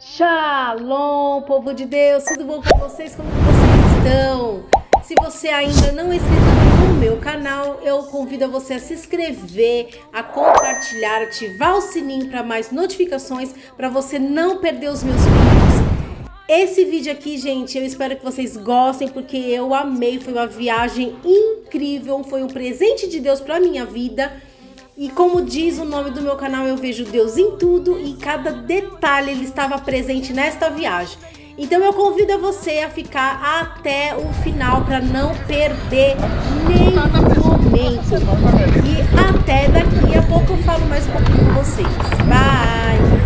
Shalom, povo de Deus, tudo bom com vocês? Como vocês estão? Se você ainda não é inscrito no meu canal, eu convido você a se inscrever, a compartilhar, ativar o sininho para mais notificações, para você não perder os meus vídeos. Esse vídeo aqui, gente, eu espero que vocês gostem, porque eu amei, foi uma viagem incrível, foi um presente de Deus para minha vida. E como diz o nome do meu canal, eu vejo Deus em tudo e cada detalhe ele estava presente nesta viagem. Então eu convido a você a ficar até o final para não perder nenhum momento. E até daqui a pouco eu falo mais um pouquinho com vocês. Bye!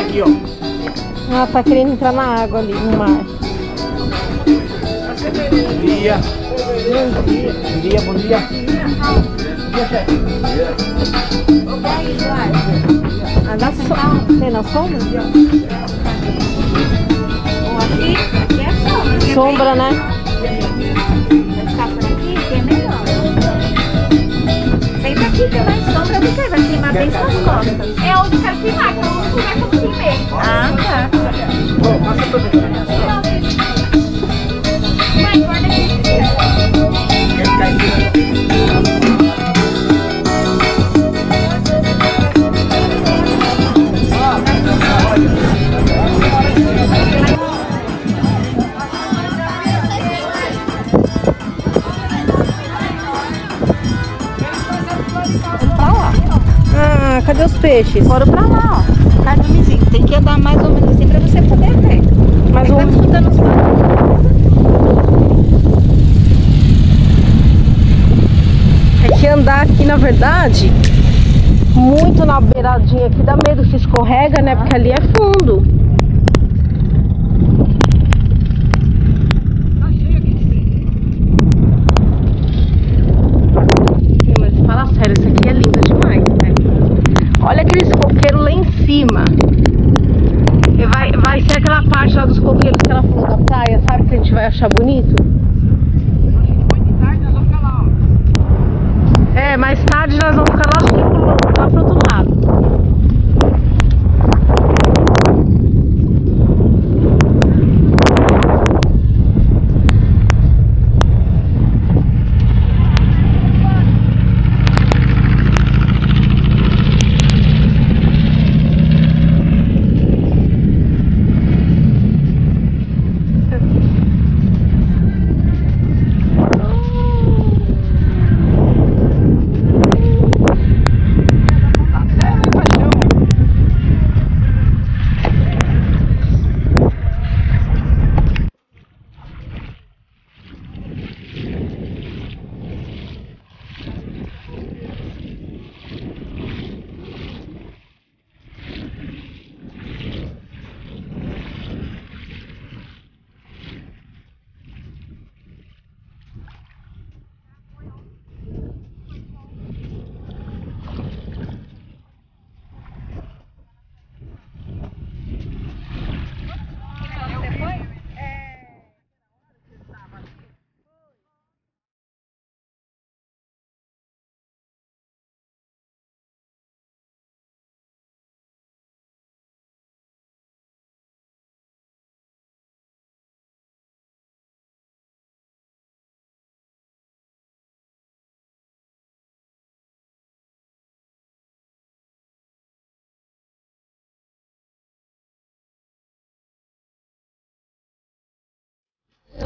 Aqui, ó. Ah, tá querendo entrar na água ali, no mar. Bom dia. Bom dia, bom dia. Ah, na so... Tem na sombra? Aqui, aqui é sombra. Sombra, né? Vai ficar por aqui, que é melhor. Senta aqui que é mais sombra do que queimar bem suas costas. É onde eu quero queimar, que é o único lugar que eu não queimei. Ah, tá. Ó, passa pra mim. Peixes? Foram pra lá, ó. Cardumezinho. Tem que andar mais ou menos assim pra você poder ver. Mas Aí o... vai escutando os barulhos. é que andar aqui, na verdade, muito na beiradinha aqui, dá medo se escorrega, né? Porque ali é fundo.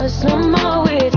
was on my way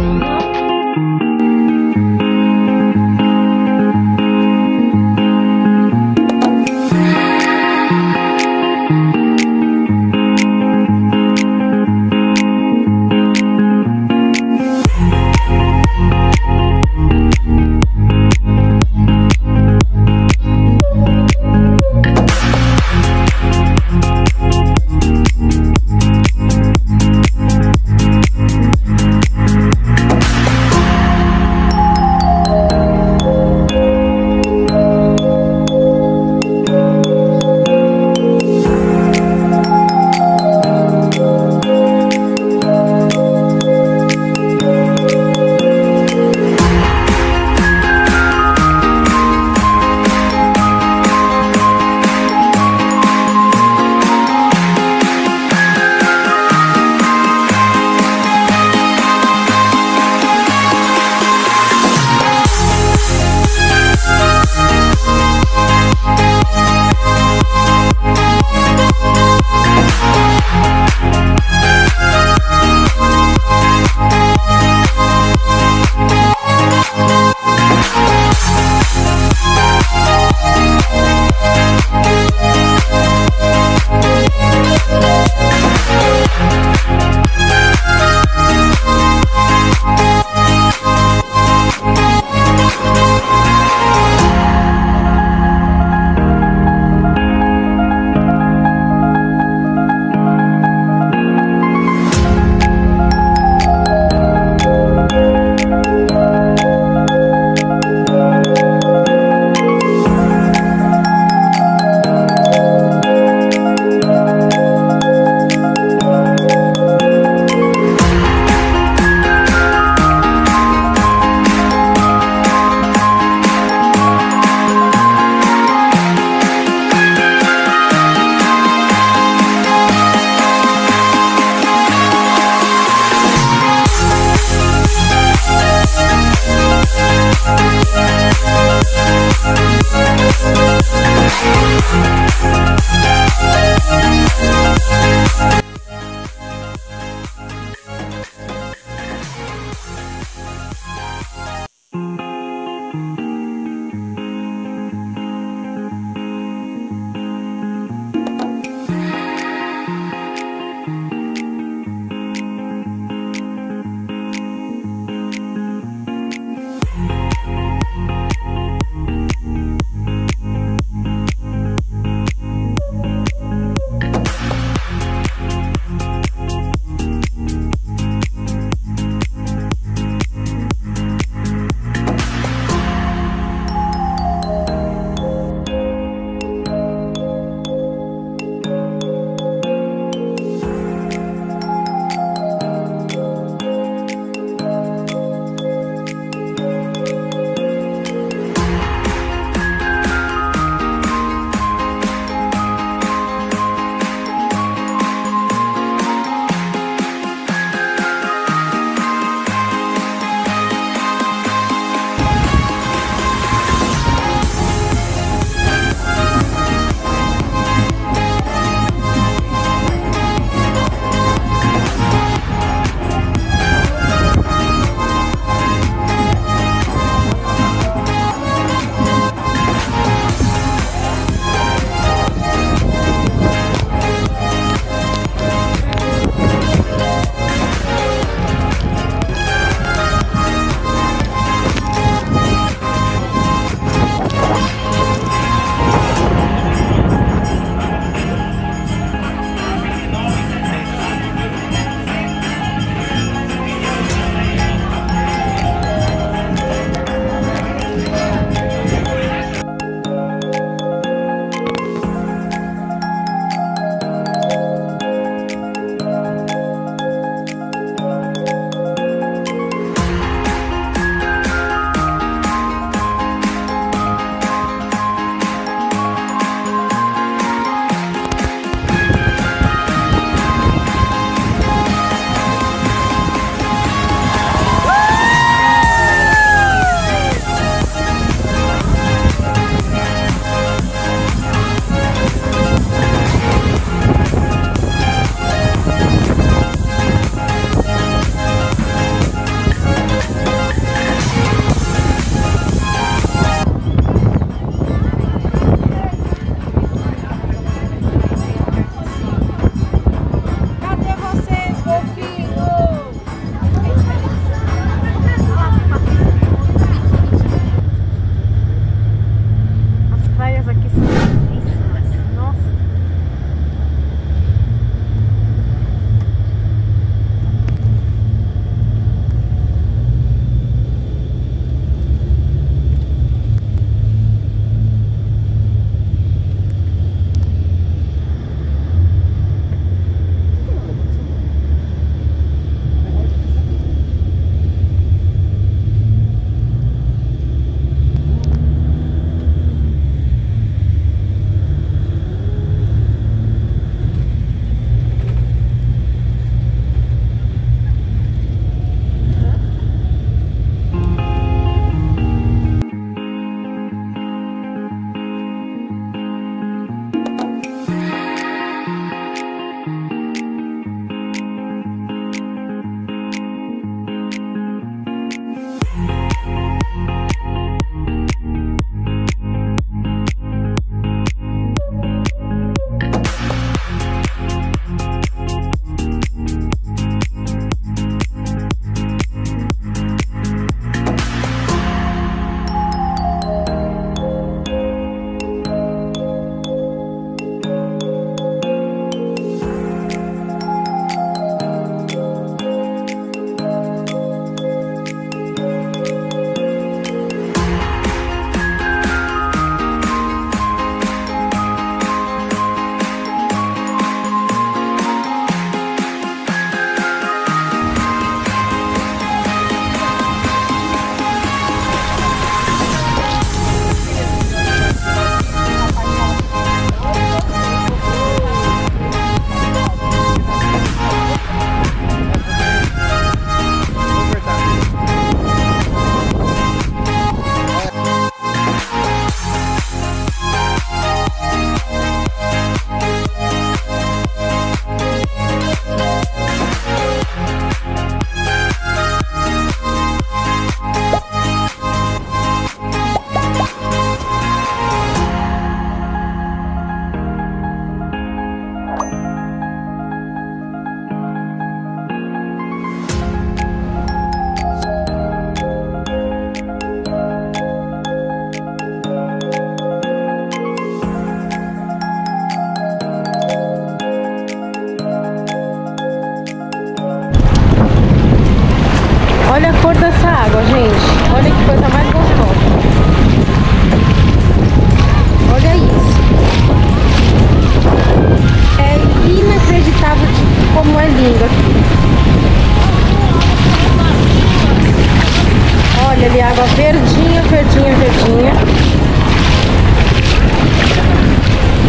Ali, água verdinha, verdinha, verdinha.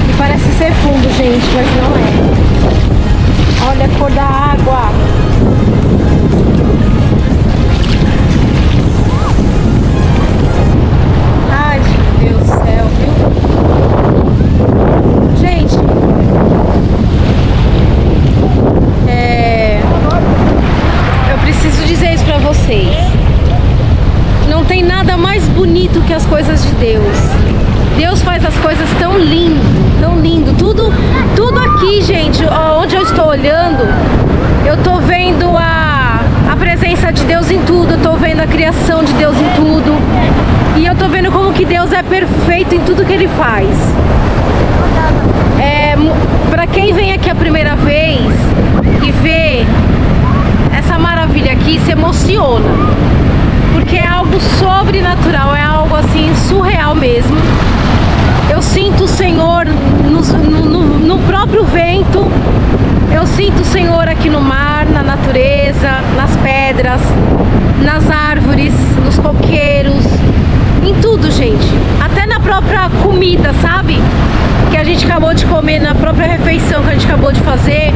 E parece ser fundo, gente, mas não é. Olha a cor da água. Deus. Deus faz as coisas tão lindo, tão lindo. Tudo, tudo aqui, gente, onde eu estou olhando, eu tô vendo a, a presença de Deus em tudo. Eu tô vendo a criação de Deus em tudo. E eu tô vendo como que Deus é perfeito em tudo que Ele faz. É, para quem vem aqui a primeira vez e vê essa maravilha aqui, se emociona porque é algo sobrenatural, é algo assim surreal mesmo. Eu sinto o Senhor no, no, no, próprio vento, eu sinto o Senhor aqui no mar, na natureza, nas pedras, nas árvores, nos coqueiros, em tudo, gente. Até na própria comida, sabe? Que a gente acabou de comer, na própria refeição que a gente acabou de fazer.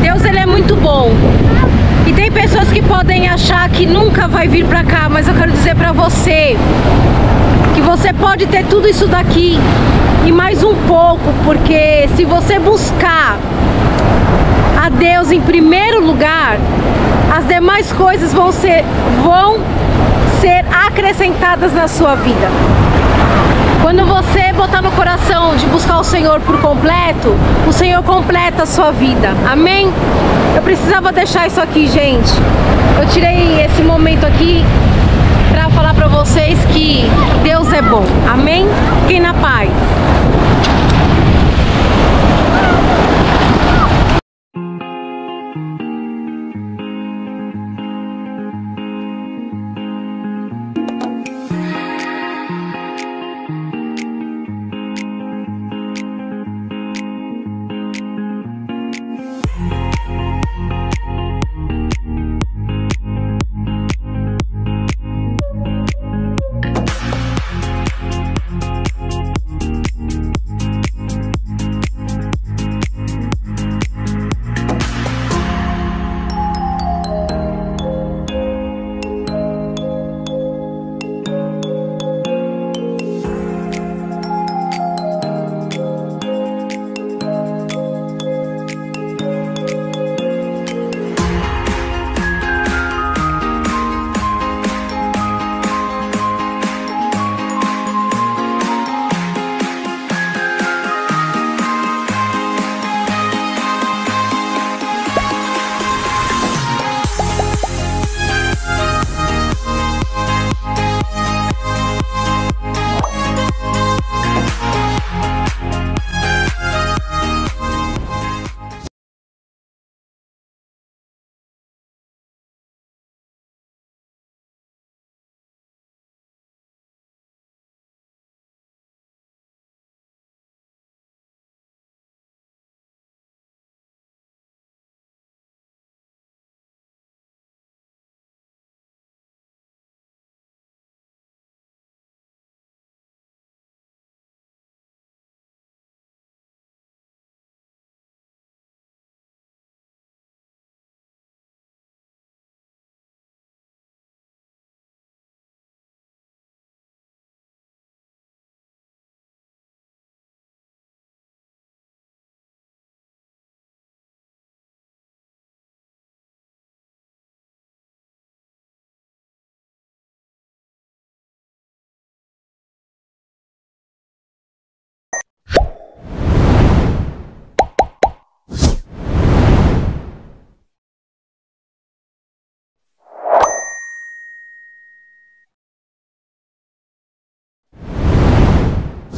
Deus, Ele é muito bom. E tem pessoas que podem achar que nunca vai vir pra cá, mas eu quero dizer pra você que você pode ter tudo isso daqui e mais um pouco, porque se você buscar a Deus em primeiro lugar, as demais coisas vão ser vão ser acrescentadas na sua vida. Quando você botar no coração de buscar o Senhor por completo, o Senhor completa a sua vida. Amém? Eu precisava deixar isso aqui, gente. Eu tirei esse momento aqui para falar para vocês que Deus é bom. Amém? Fiquem na paz.